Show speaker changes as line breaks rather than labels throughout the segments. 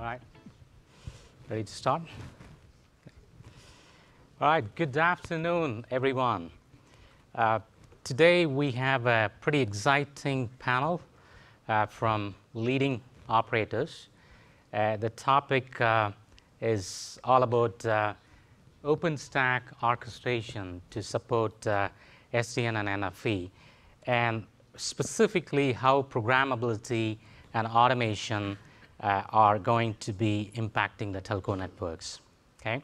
All right. Ready to start? All right. Good afternoon, everyone. Uh, today we have a pretty exciting panel uh, from leading operators. Uh, the topic uh, is all about uh, OpenStack orchestration to support uh, SDN and NFV, and specifically how programmability and automation uh, are going to be impacting the telco networks. Okay,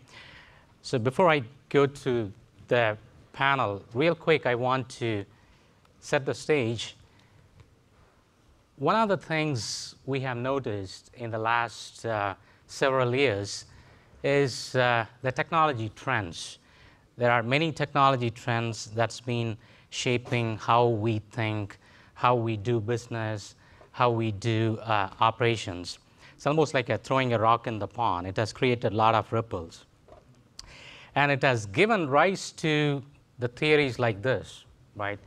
so before I go to the panel, real quick, I want to set the stage. One of the things we have noticed in the last uh, several years is uh, the technology trends. There are many technology trends that's been shaping how we think, how we do business, how we do uh, operations. It's almost like a throwing a rock in the pond. It has created a lot of ripples. And it has given rise to the theories like this, right?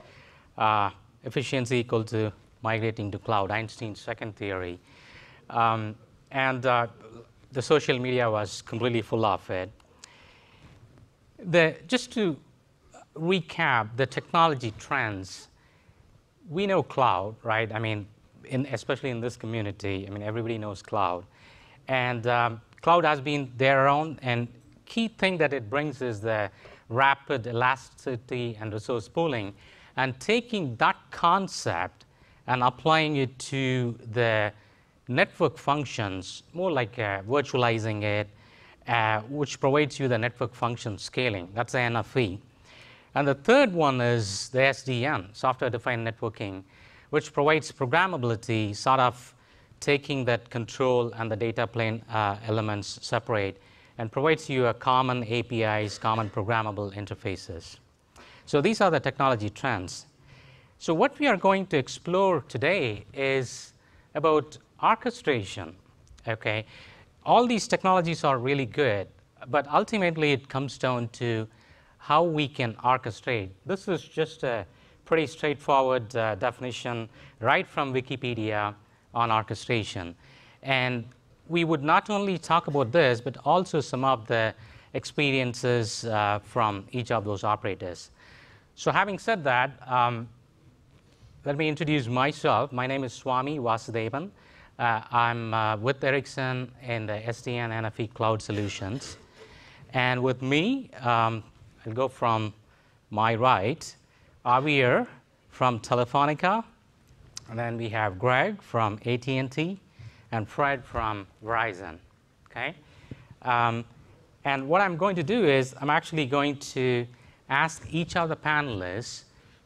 Uh, efficiency equal to migrating to cloud, Einstein's second theory. Um, and uh, the social media was completely full of it. The, just to recap the technology trends, we know cloud, right? I mean, in, especially in this community, I mean, everybody knows cloud. And um, cloud has been there around, and key thing that it brings is the rapid elasticity and resource pooling, and taking that concept and applying it to the network functions, more like uh, virtualizing it, uh, which provides you the network function scaling. That's the NFV. And the third one is the SDN, software-defined networking, which provides programmability, sort of taking that control and the data plane uh, elements separate, and provides you a common APIs, common programmable interfaces. So these are the technology trends. So what we are going to explore today is about orchestration. Okay, all these technologies are really good, but ultimately it comes down to how we can orchestrate. This is just a pretty straightforward uh, definition right from Wikipedia on orchestration. And we would not only talk about this, but also some of the experiences uh, from each of those operators. So having said that, um, let me introduce myself. My name is Swamy Vasudevan. Uh, I'm uh, with Ericsson in the SDN NFV Cloud Solutions. And with me, um, I'll go from my right, Javier from Telefonica, and then we have Greg from AT&T, and Fred from Verizon. Okay, um, and what I'm going to do is I'm actually going to ask each of the panelists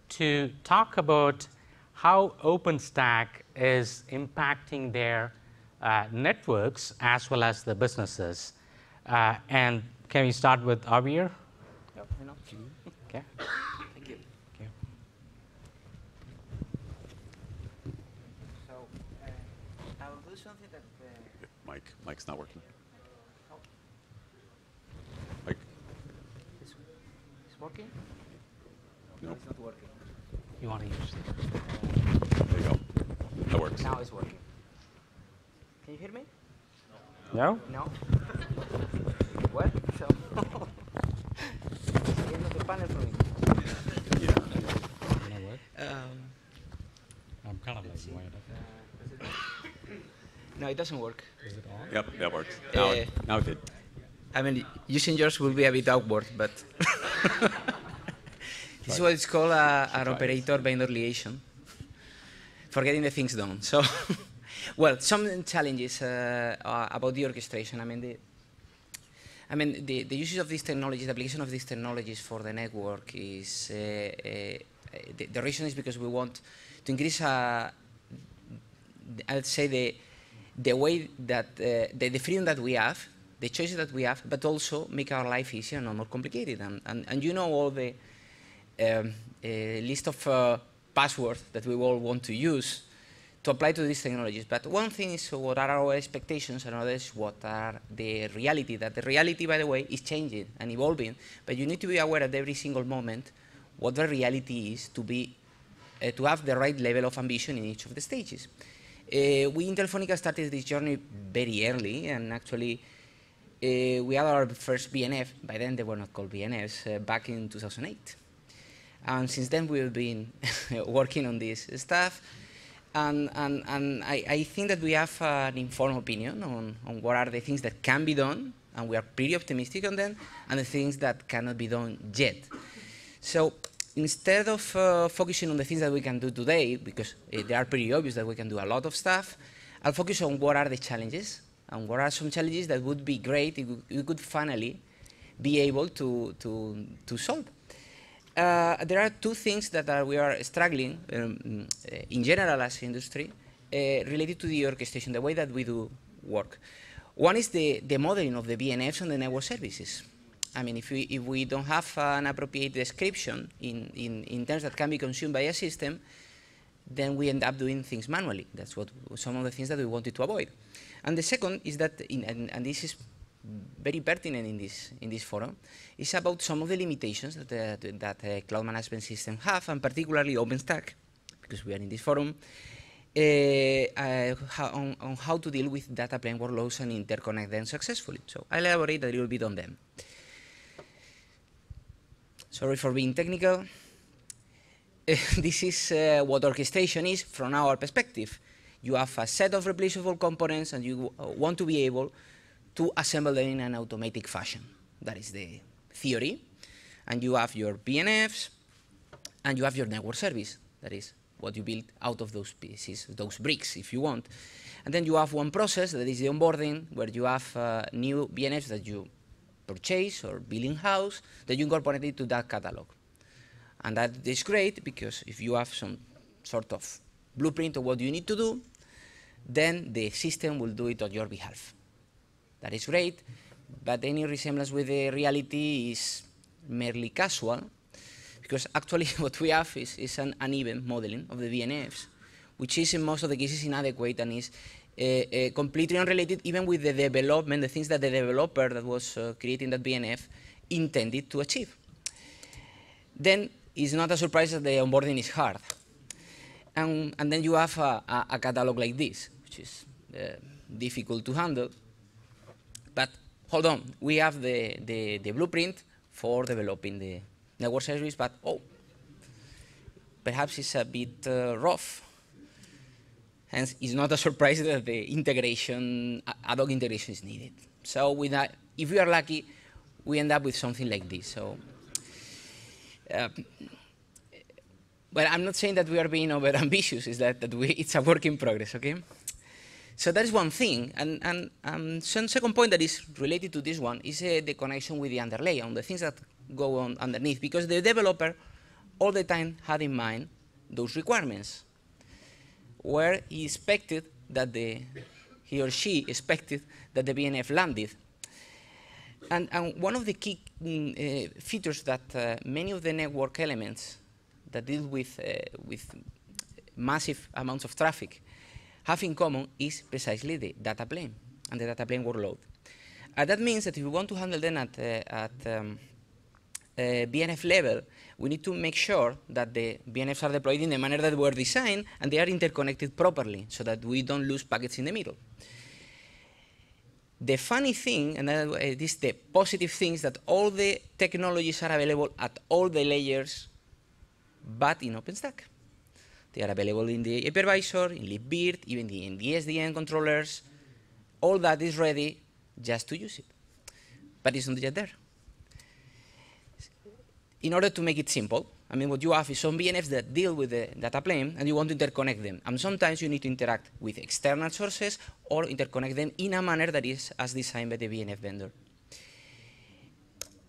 to talk about how OpenStack is impacting their uh, networks as well as the businesses. Uh, and can we start with Javier? Yep, you know. Okay.
Thank you.
Okay.
So, uh, I will do something that. Uh,
Mike, mic's not working. mic,
It's, is working?
no,
It's not working.
You want to use this?
there you go. That works.
Now it's working. Can you hear me?
No?
No. what? So. it's the end of the panel for me.
Yeah.
You know what?
Um,
I'm kind of like
see.
wired
does it no, it doesn't work.
Is it on?
Yep, that works. Now, it,
Uh,
now it did.
I mean, using yours will be a bit awkward, but this is what it's called uh, an operator vendor liaison for getting the things done. So, well, some challenges uh, uh, about the orchestration. I mean, the, I mean, the, the usage of these technologies, the application of these technologies for the network is uh, uh, the, the reason is because we want to increase, uh, I'd say the the way that uh, the, the freedom that we have, the choices that we have, but also make our life easier and more complicated. And, and, and you know all the um, uh, list of uh, passwords that we all want to use to apply to these technologies. But one thing is what are our expectations, and others what are the reality. That the reality, by the way, is changing and evolving. But you need to be aware at every single moment what the reality is to be uh, to have the right level of ambition in each of the stages. Uh, we in Telefonica started this journey very early, and actually uh, we had our first VNF. By then they were not called VNFs. Uh, back in 2008, and since then we've been working on this stuff. And, and, and I, I think that we have an informed opinion on, on what are the things that can be done, and we are pretty optimistic on them, and the things that cannot be done yet. So instead of uh, focusing on the things that we can do today, because uh, they are pretty obvious that we can do a lot of stuff, I'll focus on what are the challenges, and what are some challenges that would be great if we could finally be able to, to, to solve. Uh, there are two things that are, we are struggling um, in general as industry uh, related to the orchestration, the way that we do work. One is the, the modeling of the VNFs and the network services. I mean, if we, if we don't have an appropriate description in, in, in terms that can be consumed by a system, then we end up doing things manually. That's what some of the things that we wanted to avoid. And the second is that, in, and, and this is very pertinent in this, in this forum, is about some of the limitations that, uh, that uh, cloud management systems have, and particularly OpenStack, because we are in this forum, uh, uh, on, on, how to deal with data plane workloads and interconnect them successfully. So I'll elaborate a little bit on them. Sorry for being technical. this is uh, what orchestration is from our perspective. You have a set of replaceable components and you uh, want to be able to assemble them in an automatic fashion. That is the theory. And you have your VNFs and you have your network service. That is what you build out of those pieces, those bricks, if you want. And then you have one process that is the onboarding, where you have uh, new VNFs that you purchase or build in-house that you incorporate into that catalog. And that is great because if you have some sort of blueprint of what you need to do, then the system will do it on your behalf. That is great, but any resemblance with the reality is merely casual, because actually what we have is, is an uneven modeling of the VNFs, which is in most of the cases inadequate and is completely unrelated even with the development, the things that the developer that was uh, creating that VNF intended to achieve. Then it's not a surprise that the onboarding is hard. And, and then you have a, a, a catalog like this, which is uh, difficult to handle. But hold on, we have the, the, the blueprint for developing the network service, but oh, perhaps it's a bit uh, rough. Hence, it's not a surprise that the integration, ad hoc integration is needed. So with that, if we are lucky, we end up with something like this. So, uh, well, I'm not saying that we are being over ambitious, is that, that we, it's a work in progress, okay? So that is one thing. And, and um, some second point that is related to this one is uh, the connection with the underlay, on the things that go on underneath, because the developer all the time had in mind those requirements where he expected that the, he or she expected that the VNF landed. And, and one of the key mm, uh, features that uh, many of the network elements that deal with, uh, with massive amounts of traffic have in common is precisely the data plane and the data plane workload. And that means that if you want to handle them at, uh, at um, uh, Uh, VNF level, we need to make sure that the VNFs are deployed in the manner that were designed and they are interconnected properly so that we don't lose packets in the middle. The funny thing, and that uh, is the positive thing, is that all the technologies are available at all the layers, but in OpenStack. They are available in the hypervisor, in libvirt, even in the SDN controllers. All that is ready just to use it. But it's not yet there in order to make it simple, I mean, what you have is some VNFs that deal with the data plane, and you want to interconnect them. And sometimes you need to interact with external sources or interconnect them in a manner that is as designed by the VNF vendor.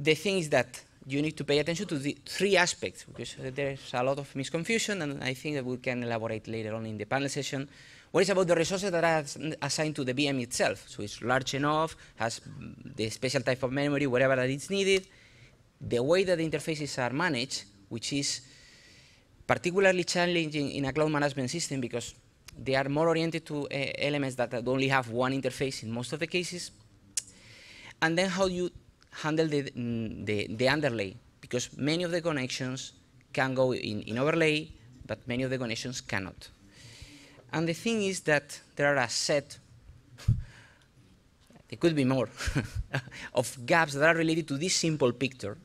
The thing is that you need to pay attention to the three aspects, because there's a lot of misconfusion, and I think that we can elaborate later on in the panel session. What is about the resources that are assigned to the VM itself? So it's large enough, has the special type of memory, wherever that is needed, the way that the interfaces are managed, which is particularly challenging in a cloud management system because they are more oriented to uh, elements that only have one interface in most of the cases. And then how you handle the, mm, the, the underlay, because many of the connections can go in, in overlay, but many of the connections cannot. And the thing is that there are a set, there could be more, of gaps that are related to this simple picture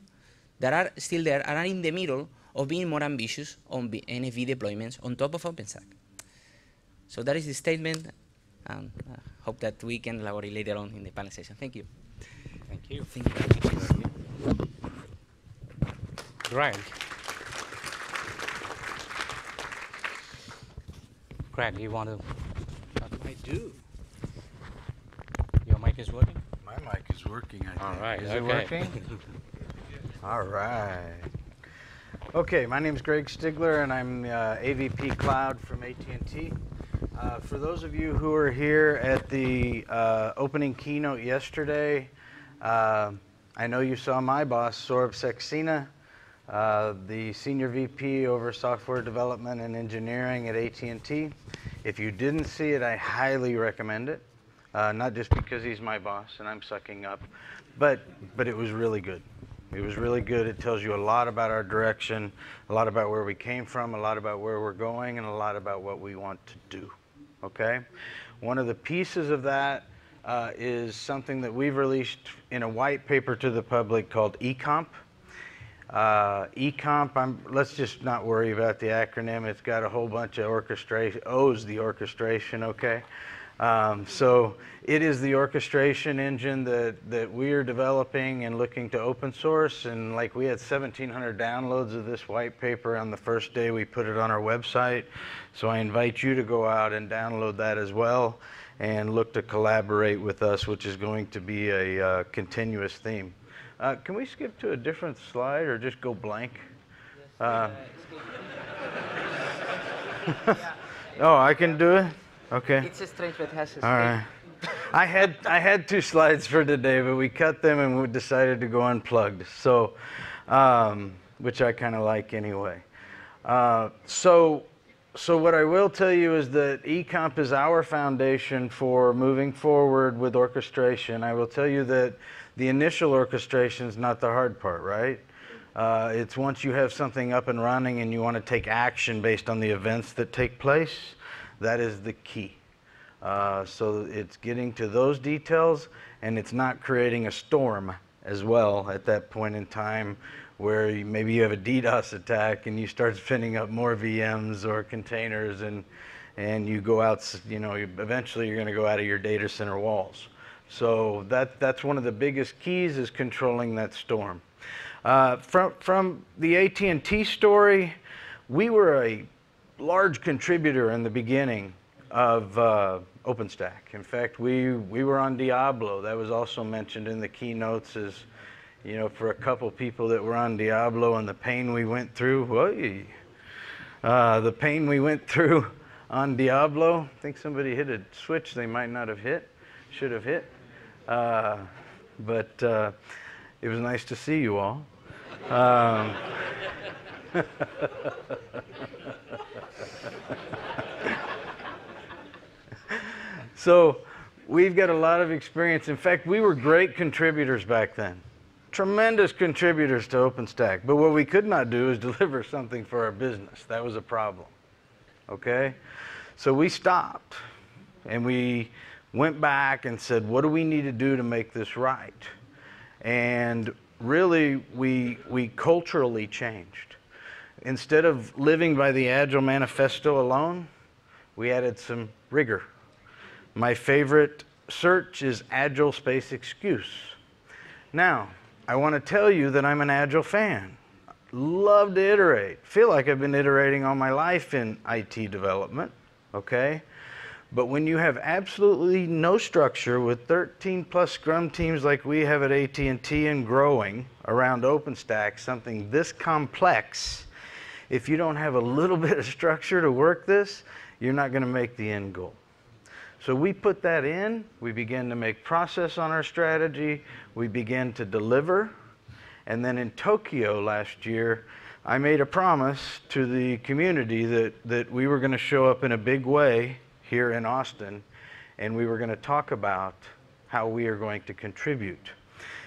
that are still there and are in the middle of being more ambitious on B- NFV deployments on top of OpenStack. So that is the statement, and uh, hope that we can elaborate later on in the panel session. Thank you.
Thank you.
Thank you.
Greg. Greg, you want to,
I do.
your mic is working?
My mic is working, I think.
All right,
Is it working? All right. Okay, my name is Greg Stiegler, and I'm uh, AVP Cloud from AT&T. Uh, for those of you who were here at the uh, opening keynote yesterday, uh, I know you saw my boss, Saurabh Saxena, uh, the Senior VP over Software Development and Engineering at AT&T. If you didn't see it, I highly recommend it. Uh, not just because he's my boss and I'm sucking up, but but it was really good. It was really good. It tells you a lot about our direction, a lot about where we came from, a lot about where we're going, and a lot about what we want to do. Okay? One of the pieces of that uh, is something that we've released in a white paper to the public called eComp. Uh, eComp, I'm, let's just not worry about the acronym. It's got a whole bunch of orchestration, O's the orchestration, okay? Um, so it is the orchestration engine that, that we are developing and looking to open source. And like we had 1,700 downloads of this white paper on the first day we put it on our website. So I invite you to go out and download that as well and look to collaborate with us, which is going to be a uh, continuous theme. Uh, can we skip to a different slide or just go blank? Uh, oh, I can do it? Okay.
It's a strange, but it has a
All right. I had I had two slides for today, but we cut them and we decided to go unplugged. So, um, which I kind of like anyway. Uh, so, so what I will tell you is that eComp is our foundation for moving forward with orchestration. I will tell you that the initial orchestration is not the hard part, right? Uh, it's once you have something up and running and you want to take action based on the events that take place, that is the key. Uh, so it's getting to those details and it's not creating a storm as well at that point in time where you, maybe you have a DDoS attack and you start spinning up more VMs or containers and, and you go out, you know, eventually you're going to go out of your data center walls. So that, that's one of the biggest keys is controlling that storm. Uh, from, from the AT&T story, we were a large contributor in the beginning of uh, OpenStack. In fact, we, we were on Diablo. That was also mentioned in the keynotes as, you know, for a couple people that were on Diablo and the pain we went through. Whoa, uh, the pain we went through on Diablo. I think somebody hit a switch they might not have hit, should have hit. Uh, but uh, it was nice to see you all. Um, so we've got a lot of experience. In fact, we were great contributors back then. Tremendous contributors to OpenStack. But what we could not do is deliver something for our business. That was a problem. Okay? So we stopped and we went back and said, what do we need to do to make this right? And really, we, we culturally changed. Instead of living by the Agile Manifesto alone, we added some rigor. My favorite search is Agile Space Excuse. Now, I want to tell you that I'm an Agile fan. Love to iterate. Feel like I've been iterating all my life in IT development, okay? But when you have absolutely no structure with 13 plus Scrum teams like we have at AT&T and growing around OpenStack, something this complex, if you don't have a little bit of structure to work this, you're not going to make the end goal. So we put that in, we began to make process on our strategy, we began to deliver, and then in Tokyo last year, I made a promise to the community that, that we were going to show up in a big way here in Austin, and we were going to talk about how we are going to contribute.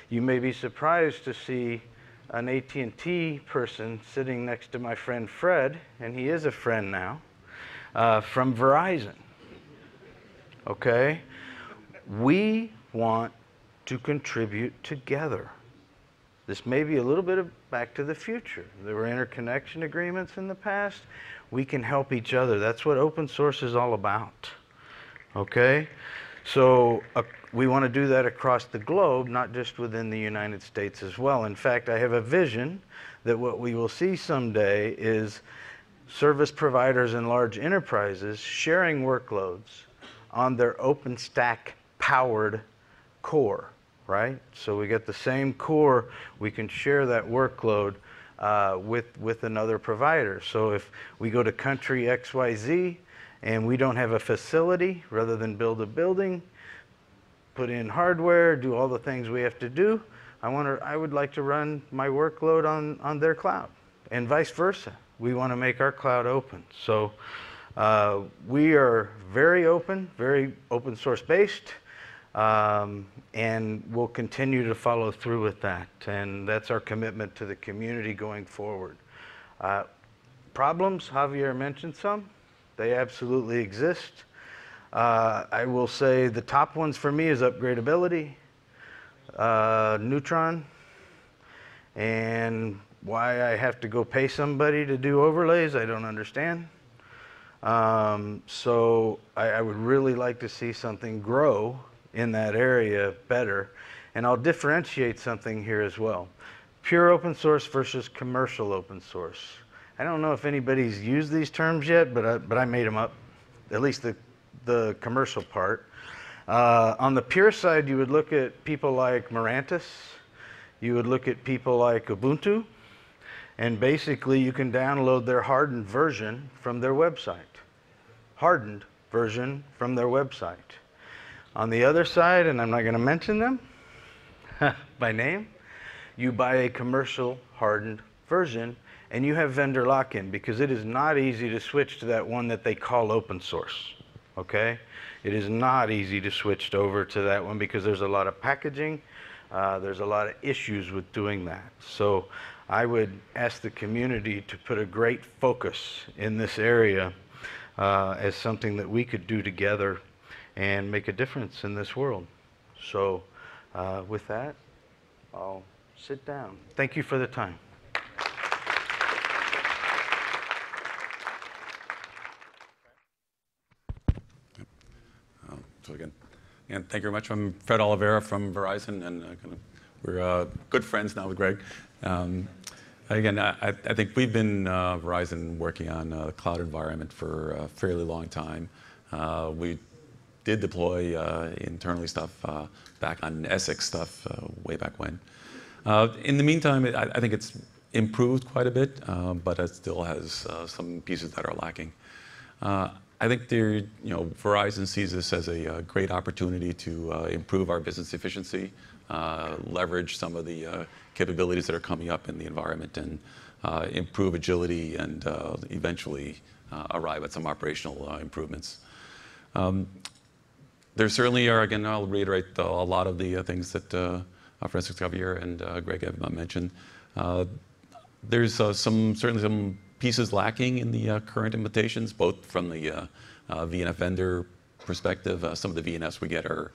You may be surprised to see an AT&T person sitting next to my friend Fred, and he is a friend now. uh, from Verizon. Okay? We want to contribute together. This may be a little bit of back to the future. There were interconnection agreements in the past. We can help each other. That's what open source is all about. Okay? So uh, we want to do that across the globe, not just within the United States as well. In fact, I have a vision that what we will see someday is service providers and large enterprises sharing workloads on their OpenStack powered core, right? So we get the same core, we can share that workload uh, with, with another provider. So if we go to country XYZ and we don't have a facility, rather than build a building, put in hardware, do all the things we have to do, I, want I would like to run my workload on, on their cloud and vice versa. We want to make our cloud open. So uh, we are very open, very open source based, um, and we'll continue to follow through with that. And that's our commitment to the community going forward. Uh, problems, Javier mentioned some. They absolutely exist. Uh, I will say the top ones for me is upgradability, uh, Neutron, and why I have to go pay somebody to do overlays, I don't understand. Um, so I, I would really like to see something grow in that area better. And I'll differentiate something here as well. Pure open source versus commercial open source. I don't know if anybody's used these terms yet, but I, but I made them up, at least the, the commercial part. Uh, on the pure side, you would look at people like Mirantis, you would look at people like Ubuntu, and basically you can download their hardened version from their website. Hardened version from their website. On the other side, and I'm not going to mention them by name, you buy a commercial hardened version and you have vendor lock-in because it is not easy to switch to that one that they call open source. Okay? It is not easy to switch over to that one because there's a lot of packaging, uh, there's a lot of issues with doing that. So I would ask the community to put a great focus in this area uh, as something that we could do together and make a difference in this world. So uh, with that, I'll sit down. Thank you for the time.
So again, and thank you very much. I'm Fred Oliveira from Verizon, and uh, kind of, we're uh, good friends now with Greg. Um, again, I, think we've been uh, Verizon working on a cloud environment for a fairly long time. Uh, we did deploy uh, internally stuff uh, back on Essex stuff way back when. in the meantime, I, think it's improved quite a bit, but it still has some pieces that are lacking. I think there, you know, Verizon sees this as a, great opportunity to uh, improve our business efficiency, uh, leverage some of the uh, capabilities that are coming up in the environment, and uh, improve agility, and uh, eventually uh, arrive at some operational improvements. Um, there certainly are, again, I'll reiterate a lot of the things that uh, Francisco Javier and Greg have mentioned. there's some certainly some pieces lacking in the uh, current implementations, both from the uh, uh, VNF vendor perspective. Some of the VNFs we get are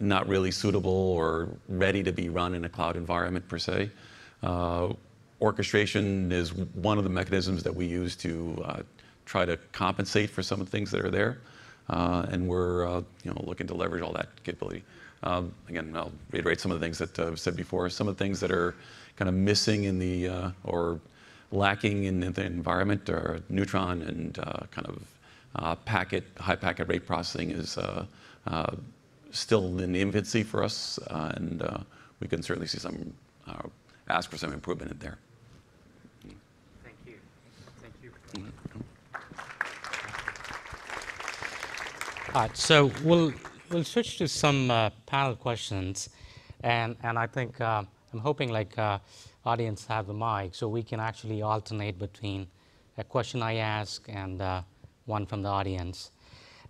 not really suitable or ready to be run in a cloud environment per se. Orchestration is one of the mechanisms that we use to try to compensate for some of the things that are there. And we're, you know, looking to leverage all that capability. Um, again, I'll reiterate some of the things that I've said before. Some of the things that are kind of missing in the, or lacking in the environment are neutron and uh, kind of uh, packet, high packet rate processing is uh, still in the infancy for us, and we can certainly see some, ask for some improvement in there.
Thank you. Thank you.
Mm-hmm.
All right, so we'll, we'll switch to some uh, panel questions. And, and I think uh, I'm hoping like uh, audience have the mic, so we can actually alternate between a question I ask and uh, one from the audience.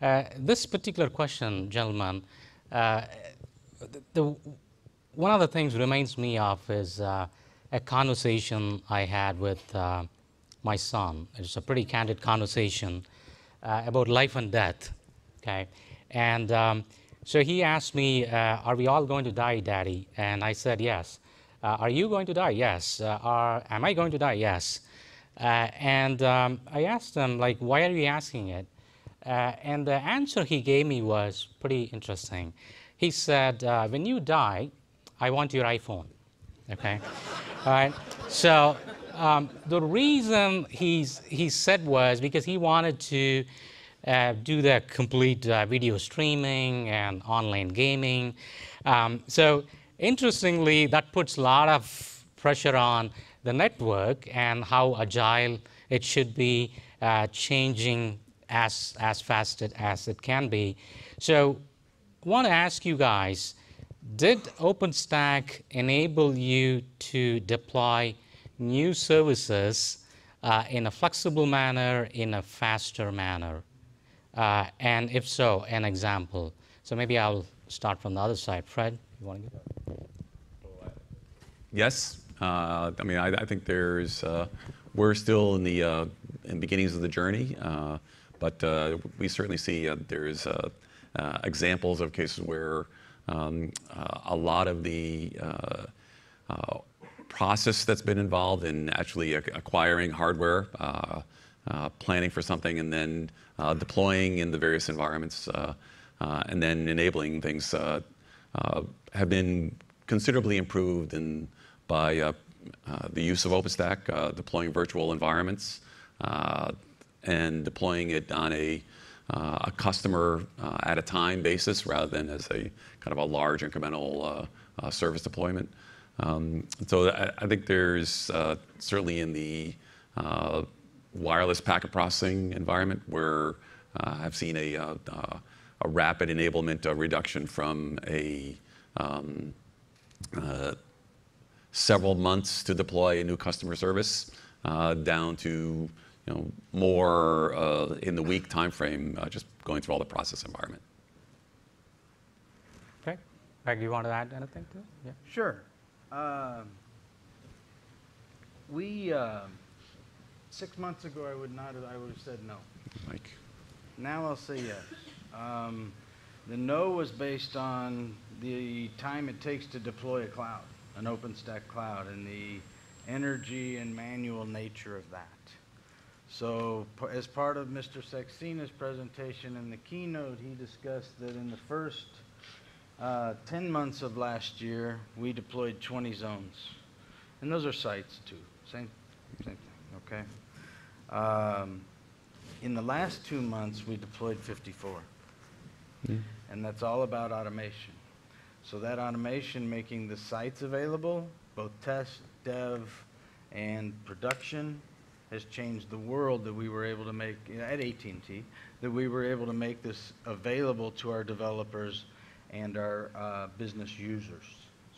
Uh, this particular question, gentlemen, uh, the, the, one of the things reminds me of is uh, a conversation I had with uh, my son. It's a pretty candid conversation uh, about life and death. Okay, and um, so he asked me, uh, "Are we all going to die, Daddy?" And I said, "Yes." Uh, are you going to die? Yes. Uh, are, am I going to die? Yes. Uh, and um, I asked him, like, why are you asking it? And the answer he gave me was pretty interesting. He said, when you die, I want your iPhone. Okay? All right? So um, the reason he's, he said was because he wanted to uh, do the complete uh, video streaming and online gaming. Um, so interestingly, that puts a lot of pressure on the network and how agile it should be, uh, changing as, as fast as it can be. So I want to ask you guys, did OpenStack enable you to deploy new services uh, in a flexible manner, in a faster manner? Uh, and if so, an example. So maybe I'll start from the other side. Fred, you want to go?
Yes. Uh, I mean, I, I think there's, uh, we're still in the uh, in beginnings of the journey, uh, but uh, we certainly see uh, there's uh, uh, examples of cases where um, a lot of the process that's been involved in actually acquiring hardware, uh, uh, planning for something, and then uh, deploying in the various environments, and then enabling things have been considerably improved in, by the use of OpenStack, deploying virtual environments, and deploying it on a a customer at a time basis rather than as a kind of a large incremental service deployment. Um, so I, I, think there's uh, certainly in the uh, wireless packet processing environment where uh, I've seen a, uh, uh, a rapid enablement of reduction from a um, uh, several months to deploy a new customer service down to you know, more in the week timeframe, just going through all the process environment.
Okay. Greg, you want to add anything to it?
Yeah. Sure. Um, we, uh, six months ago, I would not have, I would have said no.
Mike.
Now I'll say yes. Um, the no was based on the time it takes to deploy a cloud, an OpenStack cloud, and the energy and manual nature of that. So as part of Mr. Saxena's presentation in the keynote, he discussed that in the first uh, 10 months of last year, we deployed 20 zones. And those are sites too, same, same thing, okay? Um, in the last two months, we deployed 54. Mm. And that's all about automation. So that automation making the sites available, both test, dev, and production, has changed the world that we were able to make you know, at AT&T, that we were able to make this available to our developers and our uh, business users.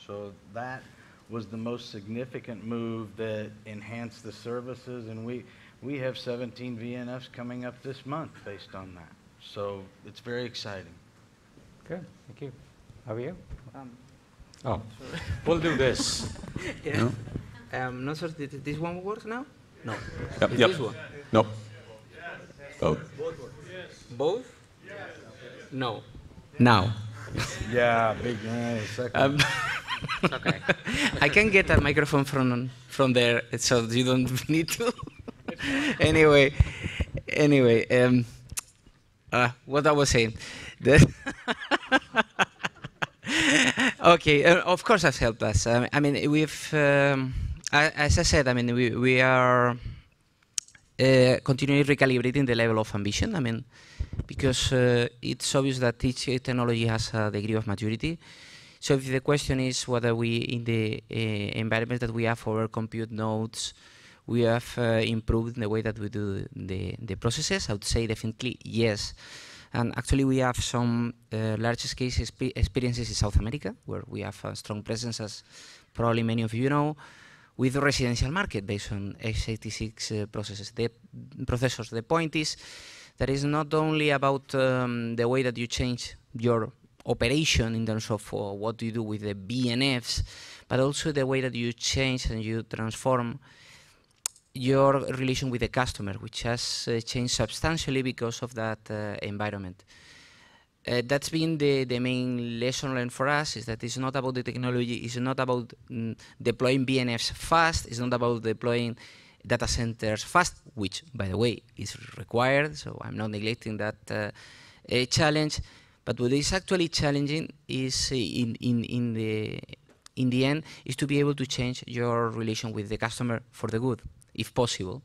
So that was the most significant move that enhanced the services, and we, we have 17 VNFs coming up this month based on that. So it's very exciting.
Good, thank you. How are you? Um, oh, we'll do this.
yeah. No? Um, no, sir, did this one work now? No.
Yep, yep. This one? Nope.
Both. Both? Yes. No. Now.
yeah, big man. Um,
okay. I can get a microphone from from there, so you don't need to. anyway, anyway, um, uh, what I was saying. okay, uh, of course, has helped us. I mean, we've, um, as I said, I mean, we we are uh, continually recalibrating the level of ambition. I mean, because uh, it's obvious that each technology has a degree of maturity. So if the question is whether we, in the uh, environment that we have for our compute nodes, we have uh, improved in the way that we do the, the processes, I would say definitely yes. And actually we have some uh, large-scale experiences in South America, where we have a strong presence, as probably many of you know, with the residential market based on x86 uh, processes. The processors. The point is that it's not only about um, the way that you change your operation in terms of uh, what you do with the VNFs, but also the way that you change and you transform your relation with the customer, which has uh, changed substantially because of that uh, environment. Uh, that's been the, the main lesson learned for us is that it's not about the technology, it's not about mm, deploying VNFs fast, it's not about deploying data centers fast, which, by the way, is required, so I'm not neglecting that uh, challenge. But what is actually challenging is uh, in, in, in, the, in the end is to be able to change your relation with the customer for the good, if possible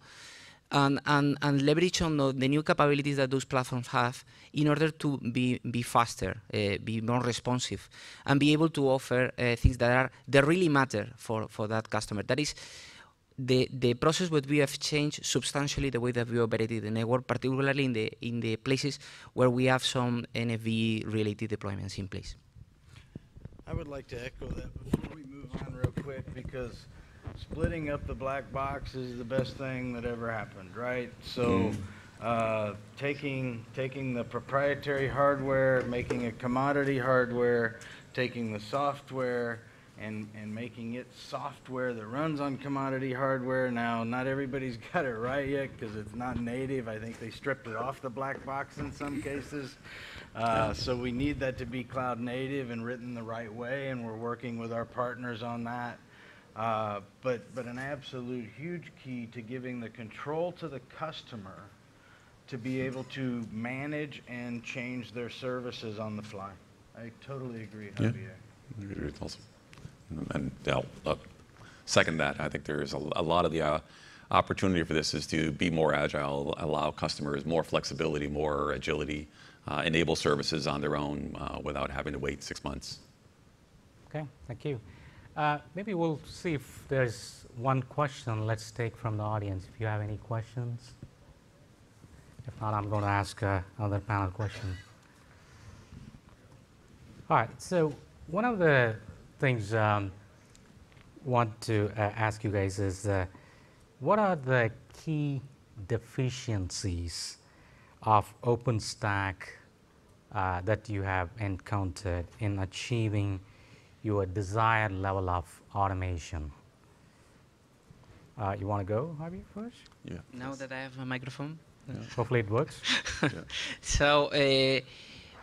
and, and, and leverage on the, the, new capabilities that those platforms have in order to be, be faster, uh, be more responsive, and be able to offer uh, things that are that really matter for, for that customer. That is, the, the process would we have changed substantially the way that we operated the network, particularly in the, in the places where we have some NFV-related deployments in place.
I would like to echo that before we move on real quick because splitting up the black box is the best thing that ever happened, right? So, mm. uh, taking taking the proprietary hardware, making a commodity hardware, taking the software, and and making it software that runs on commodity hardware. Now, not everybody's got it right yet because it's not native. I think they stripped it off the black box in some cases. Uh, so we need that to be cloud native and written the right way, and we're working with our partners on that. Uh, but, but an absolute huge key to giving the control to the customer to be able to manage and change their services on the fly. I totally agree, Javier.
Yeah, I agree with also. And, I'll uh, second that. I think there's a, a lot of the uh, opportunity for this is to be more agile, allow customers more flexibility, more agility, uh, enable services on their own uh, without having to wait six months.
Okay, thank you. Uh, maybe we'll see if there's one question let's take from the audience. If you have any questions. If not, I'm going to ask uh, another panel question. All right, so one of the things um, want to uh, ask you guys is uh, what are the key deficiencies of OpenStack uh, that you have encountered in achieving your desired level of automation. Uh, you want to go, Javier, first?
Yeah. Now that I have a microphone.
Yeah. Hopefully it works.
yeah. So uh,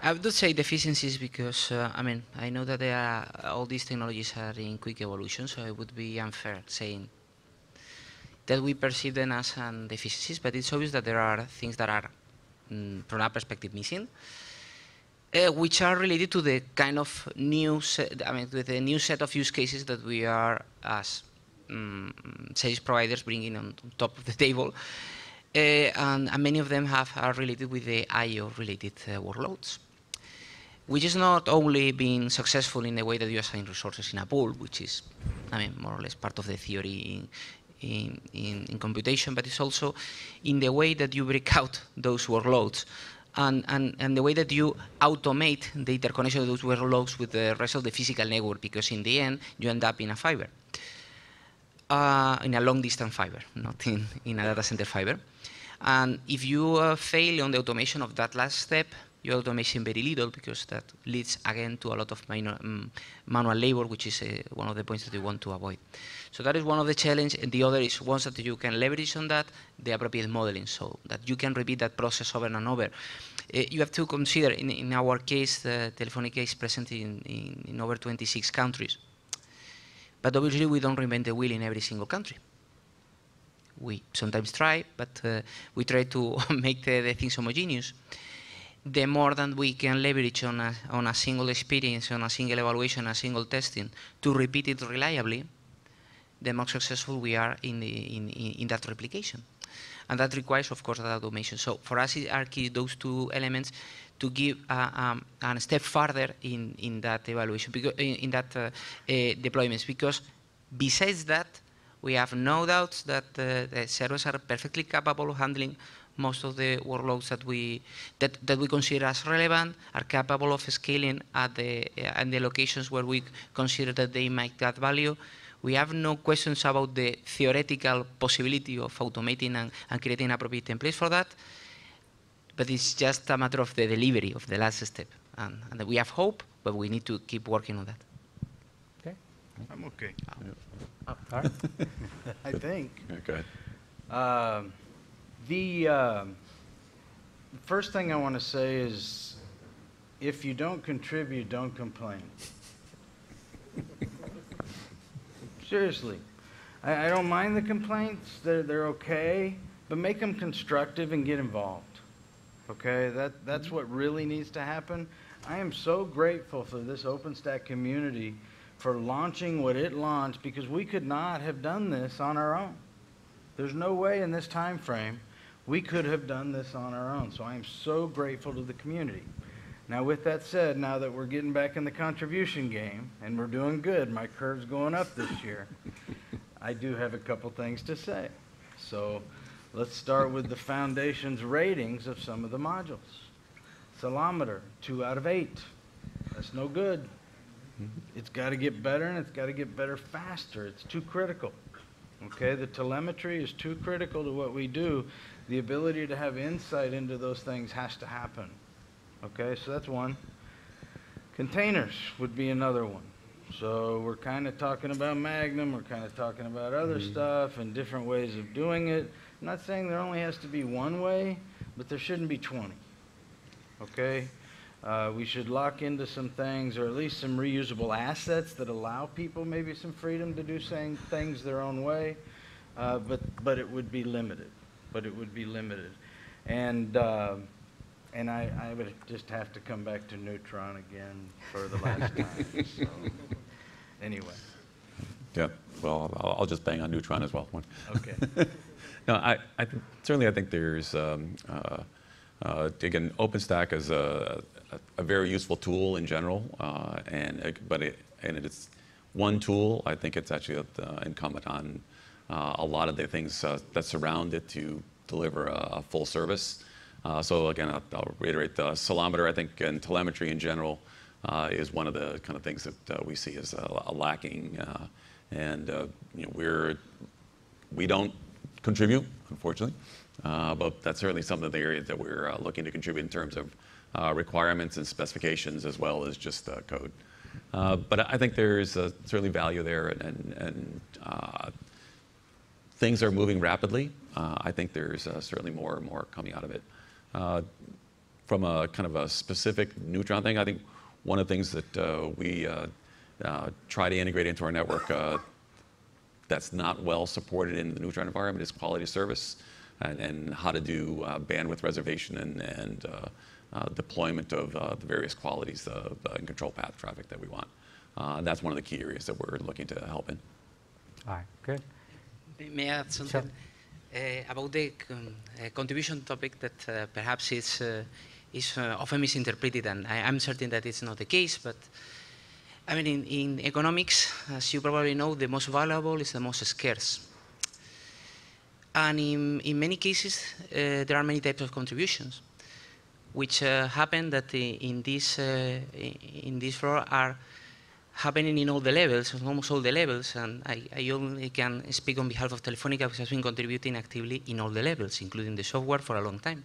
I would say deficiencies because uh, I mean I know that are, all these technologies are in quick evolution, so it would be unfair saying that we perceive them as deficiencies. But it's obvious that there are things that are, mm, from our perspective, missing uh, which are related to the kind of new, set, I mean, with the new set of use cases that we are as um, sales providers bringing on top of the table. Uh, and, and, many of them have are related with the I/O related uh, workloads, which is not only being successful in the way that you assign resources in a pool, which is, I mean, more or less part of the theory in, in, in computation, but it's also in the way that you break out those workloads and, and, and the way that you automate the interconnection of those workloads with the rest of the physical network, because in the end, you end up in a fiber, uh, in a long distance fiber, not in, in a data center fiber. And if you uh, fail on the automation of that last step, you're automating very little because that leads again to a lot of minor, um, manual labor, which is uh, one of the points that we want to avoid. So that is one of the challenge, and the other is once that you can leverage on that, the appropriate modeling, so that you can repeat that process over and over. Uh, you have to consider, in, in our case, the Telefonica is present in, in, in over 26 countries. But obviously, we don't reinvent the wheel in every single country we sometimes try, but uh, we try to make the, the, things homogeneous the more that we can leverage on a, on a single experience, on a single evaluation, a single testing, to repeat it reliably, the more successful we are in, the, in, in, that replication. And that requires, of course, that automation. So for us, it are key those two elements to give uh, um, a step further in, in that evaluation, because, in, in that uh, uh, deployments. Because besides that, we have no doubts that uh, the servers are perfectly capable of handling most of the workloads that we that, that we consider as relevant are capable of scaling at the uh, at the locations where we consider that they might add value. We have no questions about the theoretical possibility of automating and, and creating appropriate templates for that, but it's just a matter of the delivery of the last step. And, and we have hope, but we need to keep working on that.
Okay. I'm okay.
Oh. All right.
I think.
Okay.
Um, the um first thing I want to say is if you don't contribute, don't complain. Seriously. I, I don't mind the complaints, they're, they're okay, but make them constructive and get involved. Okay, that, that's what really needs to happen. I am so grateful for this OpenStack community for launching what it launched because we could not have done this on our own. There's no way in this time frame we could have done this on our own. So I am so grateful to the community. Now, with that said, now that we're getting back in the contribution game and we're doing good, my curve's going up this year, I do have a couple things to say. So let's start with the foundation's ratings of some of the modules. Ceilometer, two out of eight. That's no good. Mm-hmm. It's got to get better and it's got to get better faster. It's too critical. Okay, the telemetry is too critical to what we do. The ability to have insight into those things has to happen. Okay, so that's one. Containers would be another one. So we're kind of talking about Magnum, we're kind of talking about other stuff and different ways of doing it. I'm not saying there only has to be one way, but there shouldn't be 20. Okay? Uh, we should lock into some things or at least some reusable assets that allow people maybe some freedom to do saying things their own way, uh, but, but it would be limited. But it would be limited. And, uh, and I, I would just have to come back to Neutron again for the last time. So, anyway,
Yeah, well, I'll, I'll just bang on Neutron as well.
okay.
No, I, I think, certainly I think there's, um, uh, uh, again, OpenStack is a, a, a very useful tool in general, uh, and, it- but it, and it's one tool, I think it's actually uh, incumbent on uh, a lot of the things uh, that surround it to deliver a, a full service. Uh, so again, I'll, reiterate the ceilometer, I think, and telemetry in general uh, is one of the kind of things that uh, we see as lacking. Uh, and uh, you know, we're we don't contribute, unfortunately, uh, but that's certainly some of the areas that we're uh, looking to contribute in terms of uh, requirements and specifications as well as just uh, code. Uh, but I think there's uh, certainly value there, and, uh, things are moving rapidly. Uh, I think there's uh, certainly more and more coming out of it. Uh, from a kind of a specific Neutron thing, I think one of the things that uh, we uh, uh, try to integrate into our network uh, that's not well supported in the Neutron environment is quality of service and, and how to do uh, bandwidth reservation and, and uh, uh, deployment of uh, the various qualities of uh, and control path traffic that we want. Uh, and that's one of the key areas that we're looking to help in.
All right, good.
May I add something uh, about the um, uh, contribution topic that uh, perhaps is uh, is uh, often misinterpreted, and I, am certain that it's not the case. But I mean, in, in economics, as you probably know, the most valuable is the most scarce. And in, in many cases, uh, there are many types of contributions, which uh, happen that i- in this uh, in this floor are happening in all the levels, almost all the levels, and I, I only can speak on behalf of Telefonica, which has been contributing actively in all the levels, including the software for a long time.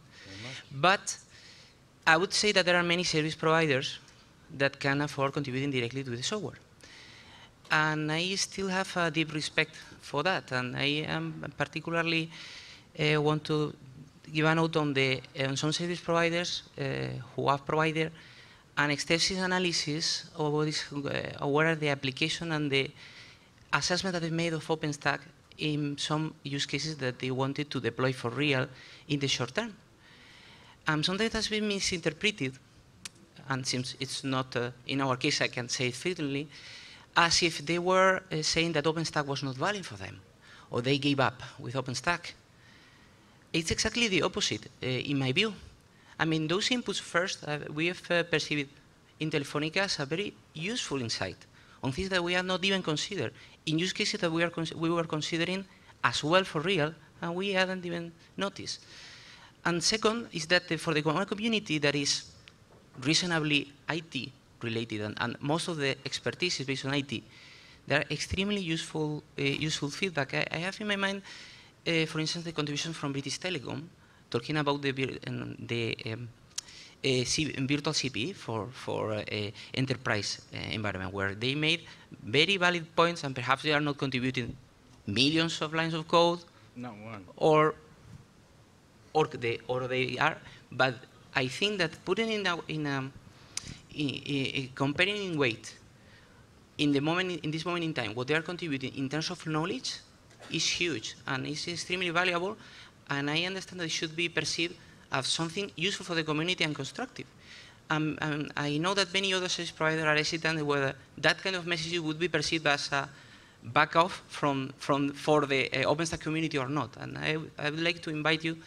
But I would say that there are many service providers that can afford contributing directly to the software. And I still have a deep respect for that, and I am particularly uh, want to give a note on the on some service providers uh, who have provided an extensive analysis of what, is, uh, are the application and the assessment that they made of OpenStack in some use cases that they wanted to deploy for real in the short term. Um, sometimes it has been misinterpreted, and since it's not, uh, in our case, I can say it freely, as if they were uh, saying that OpenStack was not valid for them, or they gave up with OpenStack. It's exactly the opposite, uh, in my view. I mean, those inputs first, uh, we have uh, perceived in Telefonica as a very useful insight on things that we had not even considered, in use cases that we, are we were considering as well for real, and we hadn't even noticed. And second is that for the community that is reasonably IT related, and, and most of the expertise is based on IT, they are extremely useful, uh, useful feedback. I, I have in my mind, uh, for instance, the contribution from British Telecom, talking about the, the um, virtual CPE for, for uh, uh, enterprise uh, environment, where they made very valid points, and perhaps they are not contributing millions of lines of code,
Not one.
or or they or they are but i think that putting in a, in a in, in, comparing in weight in the moment in this moment in time what they are contributing in terms of knowledge is huge and is extremely valuable and i understand that it should be perceived as something useful for the community and constructive um, and i know that many other service providers are hesitant whether that kind of message would be perceived as a back off from, from for the uh, OpenStack community or not. And I, I would like to invite you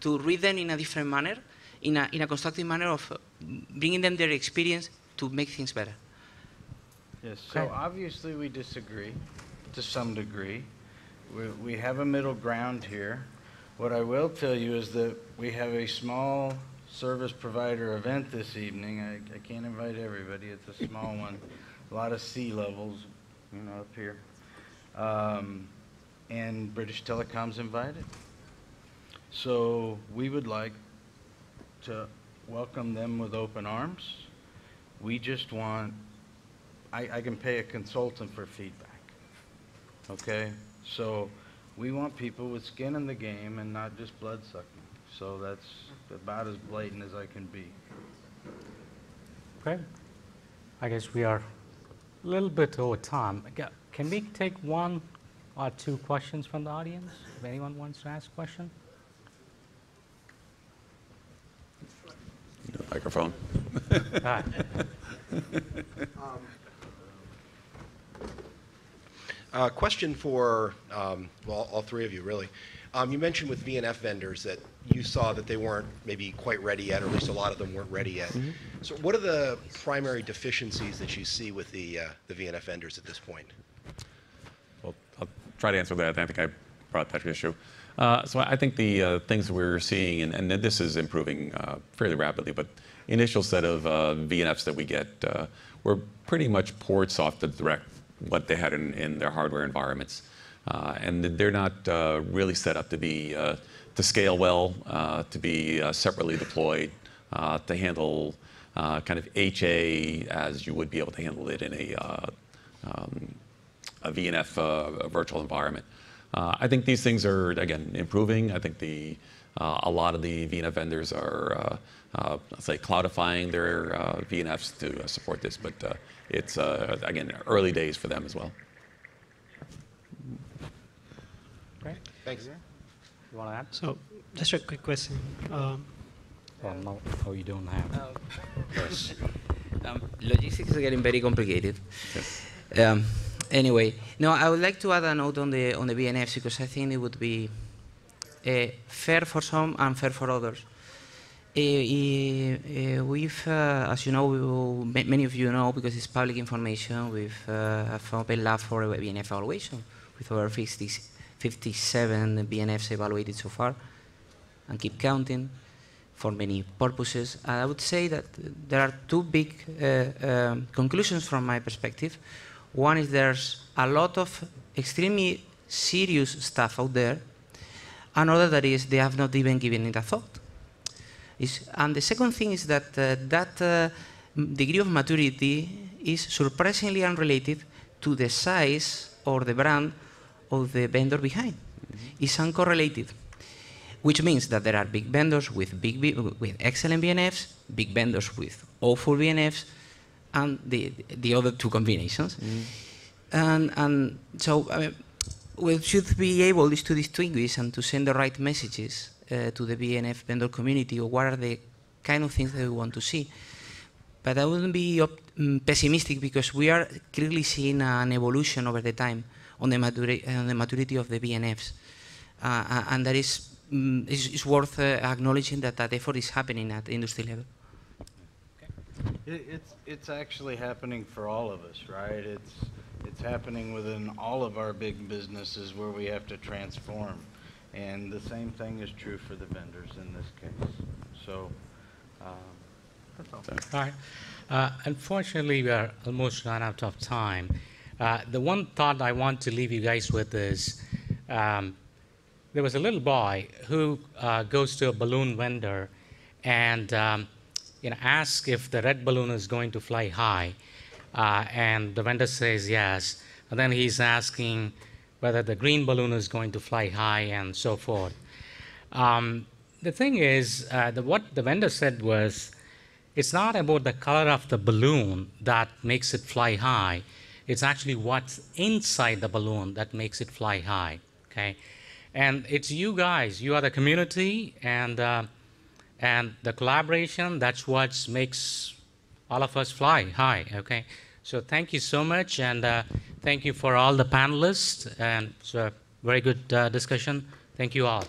to read them in a different manner, in a, in a constructive manner of uh, bringing them their experience to make things better.
Yes, so
Okay.
obviously we disagree to some degree. We, we have a middle ground here. What I will tell you is that we have a small service provider event this evening. I, I can't invite everybody, it's a small one. A lot of C-levels, you know, up here. Um, and British Telecom's invited. So we would like to welcome them with open arms. We just want I, I can pay a consultant for feedback. Okay? So we want people with skin in the game and not just blood sucking. So that's about as blatant as I can be.
Okay. I guess we are a little bit over time. Can we take one or two questions from the audience? If anyone wants to ask a question?
Microphone.
Ah,
Uh, Question for, um, well, all three of you, really. Um, You mentioned with VNF vendors that you saw that they weren't maybe quite ready yet, or at least a lot of them weren't ready yet. So what are the primary deficiencies that you see with the uh, the VNF vendors at this point?
Well, I'll try to answer that. I think I brought up that issue. Uh, so I think the uh, things we're seeing, and, and this is improving uh, fairly rapidly, but initial set of uh, VNFs that we get uh, were pretty much ports off the direct what they had in, in their hardware environments. Uh, and they're not uh, really set up to be uh, to scale well, to be separately deployed, to handle kind of HA as you would be able to handle it in a um, a VNF uh, virtual environment. Uh, I think these things are again improving. I think the uh, a lot of the VNF vendors are say cloudifying their VNFs to support this, but it's uh, again early days for them as well.
Great.
Thanks.
You want to add?
So, just a quick question. Um,
Or no? Oh, you don't have.
Yes. Um, logistics is getting very complicated. Um, anyway, no, I would like to add a note on the on the VNFs because I think it would be uh, fair for some and fair for others. Uh, uh, we've, uh, as you know, will, many of you know because it's public information. We've uh, an open lab for a VNF evaluation with over 50, 57 VNFs evaluated so far, and keep counting for many purposes. And I would say that there are two big uh, um, conclusions from my perspective. One is there's a lot of extremely serious stuff out there. Another that is they have not even given it a thought. Is, and the second thing is that uh, that uh, degree of maturity is surprisingly unrelated to the size or the brand of the vendor behind. It's uncorrelated which means that there are big vendors with big B- with excellent VNFs, big vendors with awful VNFs, and the the other two combinations. And and so I mean, we should be able is to distinguish and to send the right messages uh, to the VNF vendor community or what are the kind of things that we want to see. But I wouldn't be op- mm, pessimistic because we are clearly seeing an evolution over the time on the, maturi- on the maturity of the VNFs. Uh, uh, and that is, mm, is, is worth uh, acknowledging that that effort is happening at the industry level.
It, it's, it's actually happening for all of us, right? It's, it's happening within all of our big businesses where we have to transform. And the same thing is true for the vendors in this case. So, um, that's all.
All right. Uh, Unfortunately, we are almost run out of time. Uh, The one thought I want to leave you guys with is, um, there was a little boy who uh, goes to a balloon vendor and, um, you know, asks if the red balloon is going to fly high. Uh, And the vendor says yes. And then he's asking whether the green balloon is going to fly high and so forth. Um, the thing is, uh, the, what the vendor said was, it's not about the color of the balloon that makes it fly high. It's actually what's inside the balloon that makes it fly high. Okay, and it's you guys. You are the community, and uh, and the collaboration. That's what makes all of us fly high. Okay, so thank you so much, and uh, thank you for all the panelists, and it's a very good uh, discussion. Thank you all.